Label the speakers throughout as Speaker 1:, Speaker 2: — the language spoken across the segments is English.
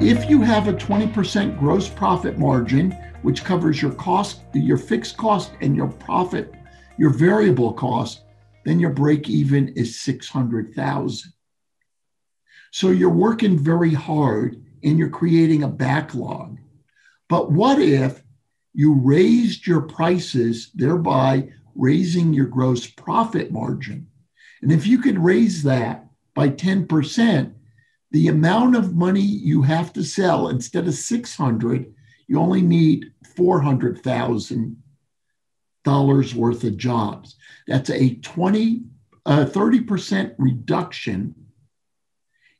Speaker 1: If you have a 20% gross profit margin, which covers your cost, your fixed cost, and your profit, your variable cost, then your break even is 600,000. So you're working very hard and you're creating a backlog. But what if you raised your prices, thereby raising your gross profit margin? And if you could raise that by 10%, the amount of money you have to sell instead of 600, you only need 400,000 dollars worth of jobs. That's a 20 uh, 30% reduction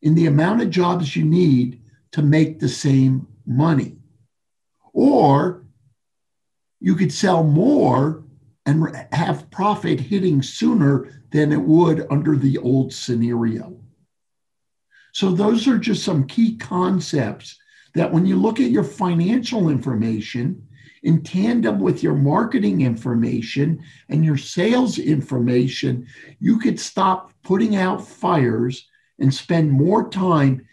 Speaker 1: in the amount of jobs you need to make the same money. Or you could sell more and have profit hitting sooner than it would under the old scenario. So, those are just some key concepts that when you look at your financial information in tandem with your marketing information and your sales information, you could stop putting out fires and spend more time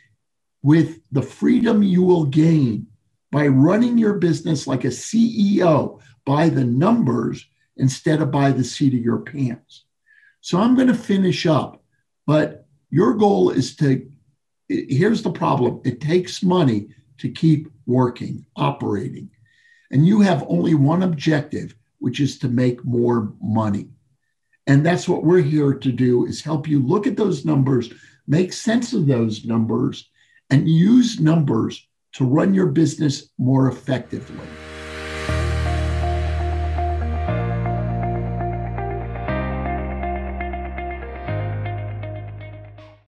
Speaker 1: with the freedom you will gain by running your business like a CEO by the numbers instead of by the seat of your pants. So I'm going to finish up, but your goal is to here's the problem it takes money to keep working, operating. And you have only one objective, which is to make more money. And that's what we're here to do is help you look at those numbers, make sense of those numbers, and use numbers to run your business more effectively.